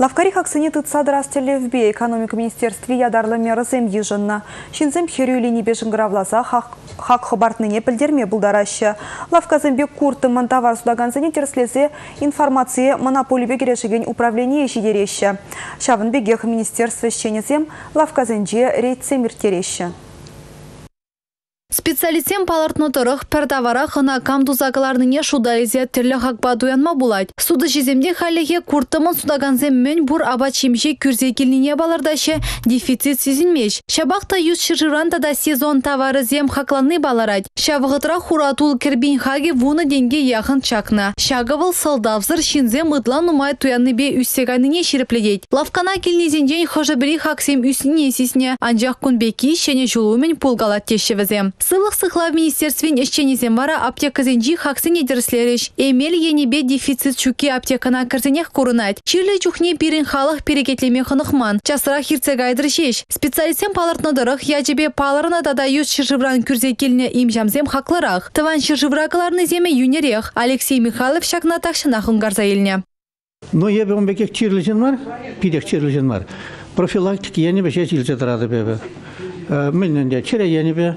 Лавкари хаксыне тытсадыр астелевбе экономика министерстве ядарлы мерызем ежынна. Шинзем херюлини бешін гравласа хақ хақ хабартныне пілдерме бұлдарашы. Лавказымбе куртымын товар судаганзыне терслезе информация монополибе керешеген управление жидерещі. Шавын бегех министерство шенезем лавказынже рейдсем Специалистен палартнотырық пәрдавара хына камдузакаларныне шудалезе түрлі хакба дуянма булайд. Суды жеземде халеге курттымын судаганзем мөн бур аба чемше күрзе келіне балардашы дефицит сезінмеш. Шабақта юз шыржыранда да сезон товары зем хакланы баларад. Шавғытра хуратул кірбин хаге вуны денге яхын чакна. Шагывыл сылдавзыр шинзем ыдлан нумай туянны бе үссеганыне шерепледет. Лавкана келнезенден хожабри хаксем үсіне сесіне анжақ күнбеки шене жулумен пулгалат тешевізем. Сылық сықла министерствен ешченезен вара аптеказенжи хаксын едірслереш. Эмел енебе дефицит чуки аптекана кірзенех көрінайд. Чирлі чухне пирин халық перекетлеме хынықман. Часыра хирцегайдыр шеш. Специалистен палыртнадырық ячебе палырына дада юз шыржывран күрзе келіне имжамзем хаклырақ. Тыван шыржывракыларны земе юнерех. Алексей Михайлов шакна такшына хынгарза еліне. Я бы он бекек чирлижен бар, пидек чирлижен бар. Тұрады бе. Менен де чире яни бе.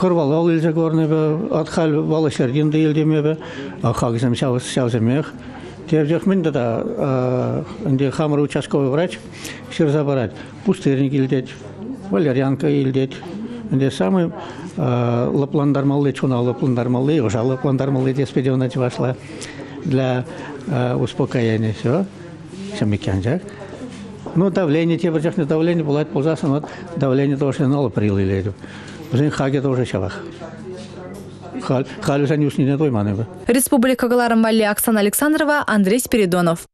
Корвал ал илсе горны бе. Атхал балышар енді елдеме бе. Хагызым шауыз шаузымех. Тержех мен да инде хамыр участковый врач шырза барат. Пустырник илдет, валерьянка илдет. Инде самый лапландармаллы, чуна лапландармаллы, уже лапландармаллы деспедионать вошла для успокоения все. Шамикянжак. Ну, давление, те бачахны давление, бывает ползаса, но давление тоже не той маны. Республика Галарам Оксана Александрова, Андрей Спиридонов.